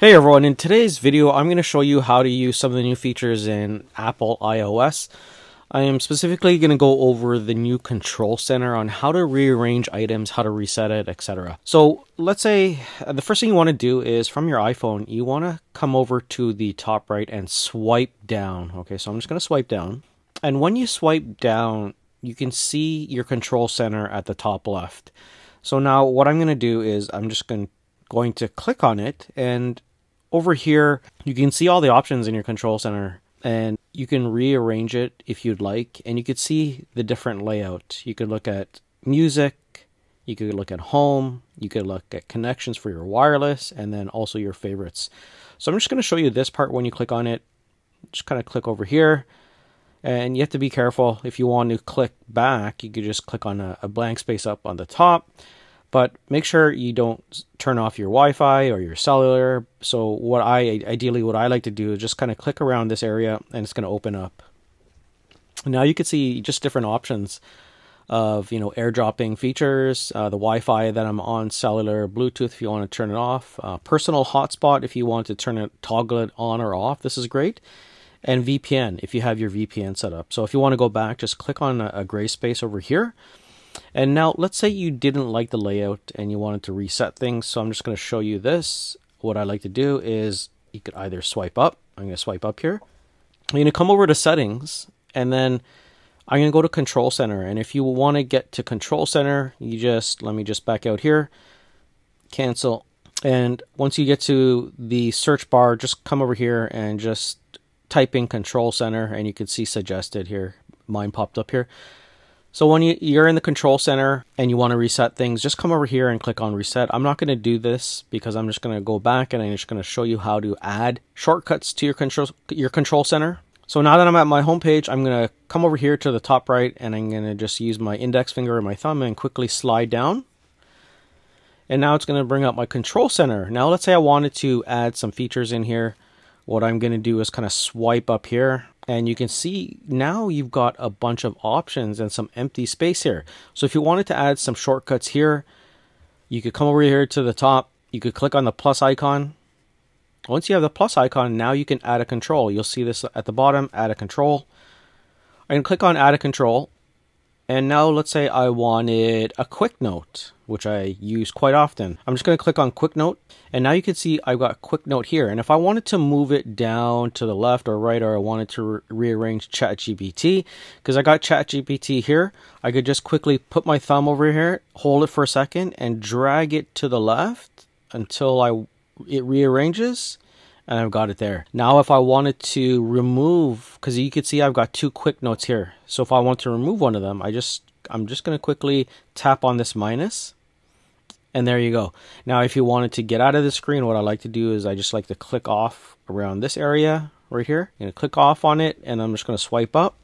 Hey everyone, in today's video I'm going to show you how to use some of the new features in Apple iOS. I am specifically going to go over the new control center on how to rearrange items, how to reset it, etc. So let's say uh, the first thing you want to do is from your iPhone, you want to come over to the top right and swipe down. Okay, so I'm just going to swipe down. And when you swipe down, you can see your control center at the top left. So now what I'm going to do is I'm just going to going to click on it and over here, you can see all the options in your control center and you can rearrange it if you'd like. And you could see the different layout. You could look at music, you could look at home, you could look at connections for your wireless, and then also your favorites. So I'm just going to show you this part when you click on it. Just kind of click over here. And you have to be careful. If you want to click back, you could just click on a, a blank space up on the top. But make sure you don't turn off your Wi-Fi or your cellular. So what I ideally what I like to do is just kind of click around this area and it's going to open up. Now you can see just different options of you know airdropping features, uh, the Wi-Fi that I'm on, cellular, Bluetooth if you want to turn it off, uh, personal hotspot if you want to turn it toggle it on or off. This is great, and VPN if you have your VPN set up. So if you want to go back, just click on a, a gray space over here and now let's say you didn't like the layout and you wanted to reset things. So I'm just going to show you this. What I like to do is you could either swipe up. I'm going to swipe up here. I'm going to come over to settings and then I'm going to go to control center. And if you want to get to control center, you just, let me just back out here, cancel. And once you get to the search bar, just come over here and just type in control center and you can see suggested here. Mine popped up here. So when you, you're in the control center and you want to reset things, just come over here and click on reset. I'm not going to do this because I'm just going to go back and I'm just going to show you how to add shortcuts to your control, your control center. So now that I'm at my home page, I'm going to come over here to the top right and I'm going to just use my index finger and my thumb and quickly slide down. And now it's going to bring up my control center. Now let's say I wanted to add some features in here. What I'm going to do is kind of swipe up here and you can see now you've got a bunch of options and some empty space here. So if you wanted to add some shortcuts here, you could come over here to the top, you could click on the plus icon. Once you have the plus icon, now you can add a control. You'll see this at the bottom, add a control. I can click on add a control and now let's say I wanted a quick note, which I use quite often. I'm just going to click on quick note. And now you can see I've got quick note here. And if I wanted to move it down to the left or right, or I wanted to re rearrange ChatGPT, because I got ChatGPT here, I could just quickly put my thumb over here, hold it for a second, and drag it to the left until I it rearranges and I've got it there. Now if I wanted to remove, because you can see I've got two quick notes here. So if I want to remove one of them, I just, I'm just going to quickly tap on this minus and there you go. Now if you wanted to get out of the screen, what I like to do is I just like to click off around this area right here. I'm going to click off on it and I'm just going to swipe up.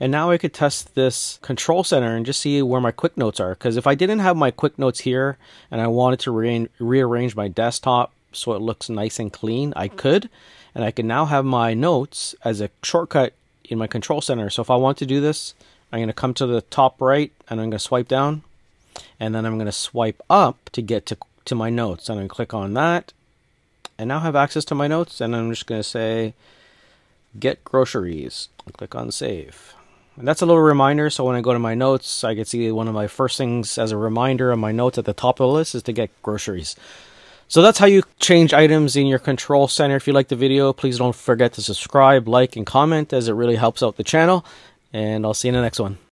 And now I could test this control center and just see where my quick notes are. Because if I didn't have my quick notes here and I wanted to re rearrange my desktop so it looks nice and clean, I could. And I can now have my notes as a shortcut in my control center. So if I want to do this, I'm going to come to the top right and I'm going to swipe down. And then I'm going to swipe up to get to, to my notes. And I'm going to click on that. And now have access to my notes. And I'm just going to say, get groceries. Click on save. And that's a little reminder. So when I go to my notes, I can see one of my first things as a reminder on my notes at the top of the list is to get groceries. So that's how you change items in your control center. If you like the video, please don't forget to subscribe, like, and comment as it really helps out the channel. And I'll see you in the next one.